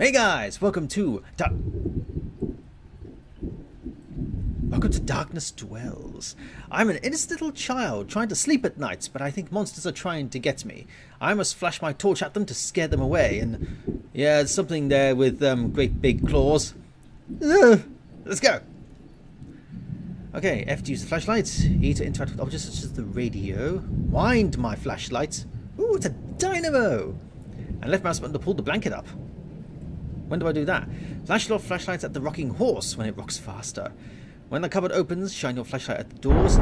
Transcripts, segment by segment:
Hey guys, welcome to Welcome to Darkness Dwells. I'm an innocent little child trying to sleep at night, but I think monsters are trying to get me. I must flash my torch at them to scare them away, and yeah, there's something there with um, great big claws. Let's go. Okay, F to use the flashlight, E to interact with objects such as the radio, wind my flashlight. Ooh, it's a dynamo! And left mouse button to pull the blanket up. When do I do that? Flash your flashlights at the rocking horse when it rocks faster. When the cupboard opens, shine your flashlight at the doors.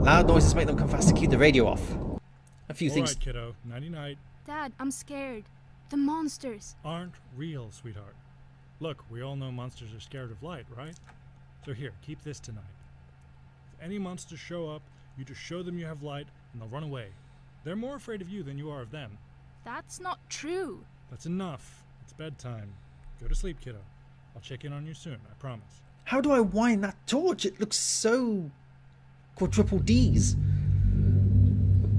Loud noises make them come faster. Keep the radio off. A few All things. right, kiddo. Nighty night. Dad, I'm scared. The monsters. Aren't real, sweetheart. Look, we all know monsters are scared of light, right? So here, keep this tonight. If any monsters show up, you just show them you have light, and they'll run away. They're more afraid of you than you are of them. That's not true. That's enough. It's bedtime. Go to sleep, kiddo. I'll check in on you soon, I promise. How do I wind that torch? It looks so quadruple D's.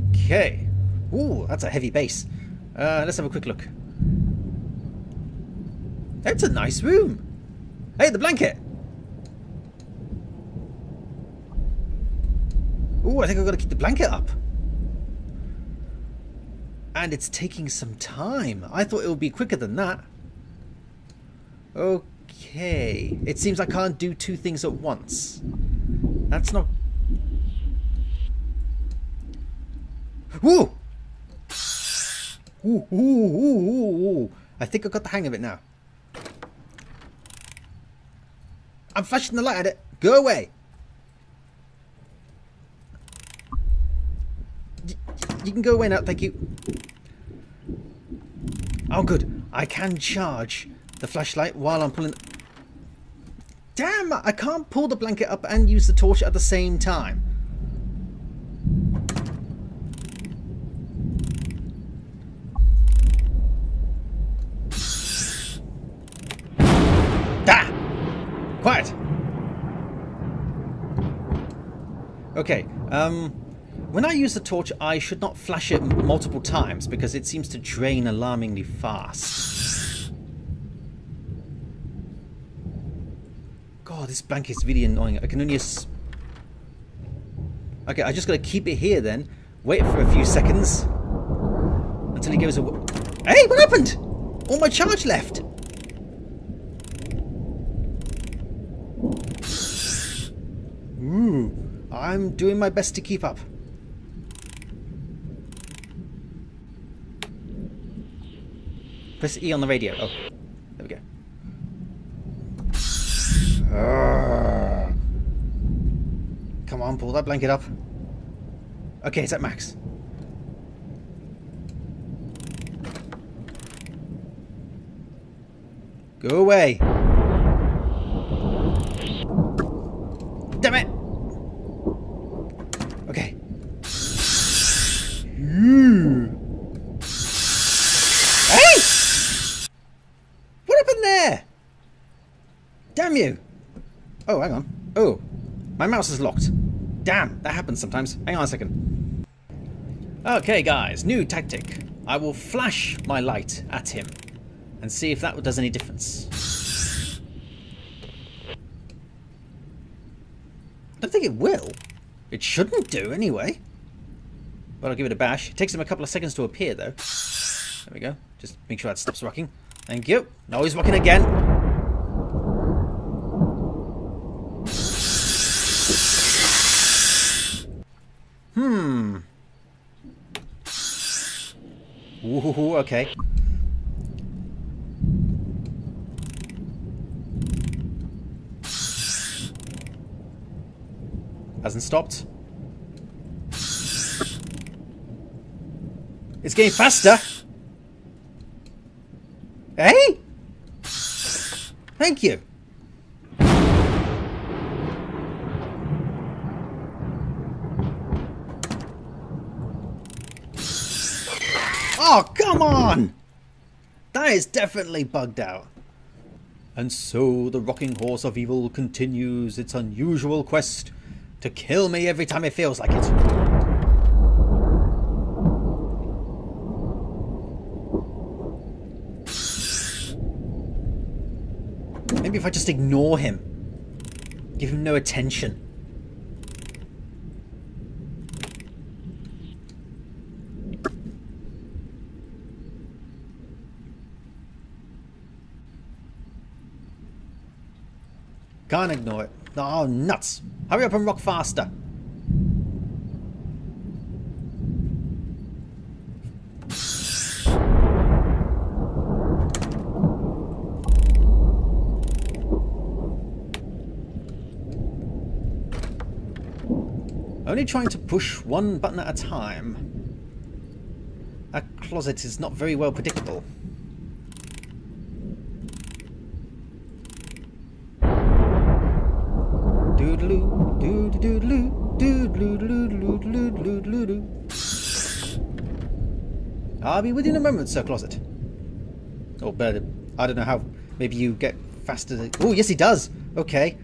Okay. Ooh, that's a heavy base. Uh, let's have a quick look. That's a nice room. Hey, the blanket. Ooh, I think I've got to keep the blanket up. And it's taking some time. I thought it would be quicker than that. Okay. It seems I can't do two things at once. That's not... Woo! Ooh, ooh, ooh, ooh. I think I got the hang of it now. I'm flashing the light at it. Go away. You can go away now, thank you. Oh, good. I can charge the flashlight while I'm pulling... Damn! I can't pull the blanket up and use the torch at the same time. Ah! Quiet! Okay, um... When I use the torch, I should not flash it multiple times because it seems to drain alarmingly fast. God, this blanket is really annoying. I can only... Okay, I just gotta keep it here then. Wait for a few seconds. Until he goes away. Hey, what happened? All my charge left. Ooh, I'm doing my best to keep up. Press E on the radio. Oh, there we go. Arrgh. Come on, pull that blanket up. Okay, it's at max. Go away. Damn it! Okay. Hmm. Hey! What happened there? Damn you! Oh, hang on. Oh, my mouse is locked. Damn, that happens sometimes. Hang on a second. Okay, guys, new tactic. I will flash my light at him and see if that does any difference. I don't think it will. It shouldn't do, anyway. But I'll give it a bash. It takes him a couple of seconds to appear, though. There we go. Just make sure that stops rocking. Thank you. Now he's rocking again. Ooh, okay. Hasn't stopped. It's getting faster. Hey? Thank you. Oh, come on! That is definitely bugged out. And so the rocking horse of evil continues its unusual quest to kill me every time it feels like it. Maybe if I just ignore him? Give him no attention. Can't ignore it. Oh, nuts. Hurry up and rock faster. Only trying to push one button at a time. That closet is not very well predictable. I'll be with you in a moment, Sir Closet. Or better, I don't know how. Maybe you get faster. Oh, yes, he does. Okay.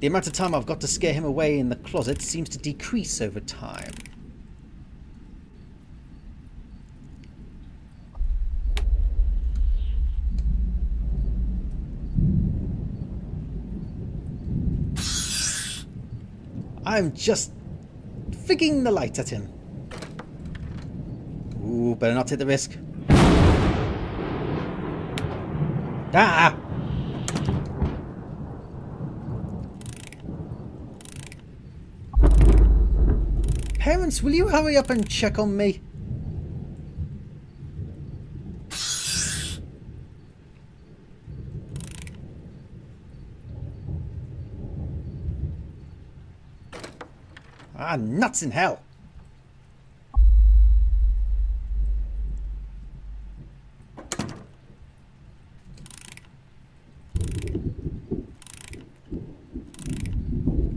The amount of time I've got to scare him away in the closet seems to decrease over time. I'm just flicking the light at him. Ooh, better not take the risk. Ah! Parents, will you hurry up and check on me? Ah, nuts in hell.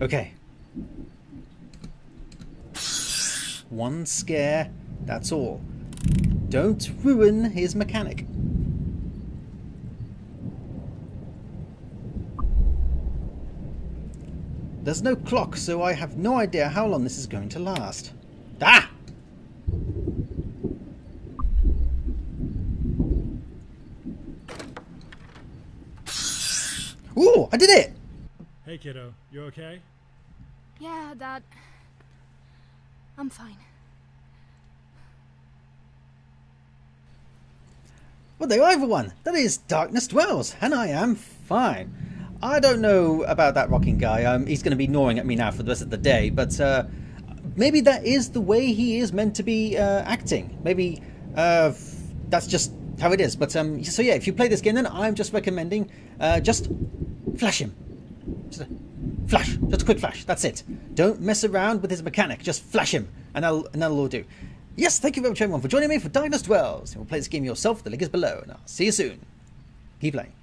Okay. One scare, that's all. Don't ruin his mechanic. There's no clock, so I have no idea how long this is going to last. Ah! Ooh, I did it! Hey, kiddo, you okay? Yeah, Dad. I'm fine. Well, there you are, everyone. That is Darkness Dwells, and I am fine. I don't know about that rocking guy. Um, he's going to be gnawing at me now for the rest of the day, but uh, maybe that is the way he is meant to be uh, acting. Maybe uh, that's just how it is. But um, so yeah, if you play this game, then I'm just recommending uh, just flash him. Just flash, just a quick flash. That's it. Don't mess around with his mechanic. Just flash him, and that'll, and that'll all do. Yes, thank you very much, everyone, for joining me for Darkness Dwells. You'll play this game yourself. The link is below, and I'll see you soon. Keep playing.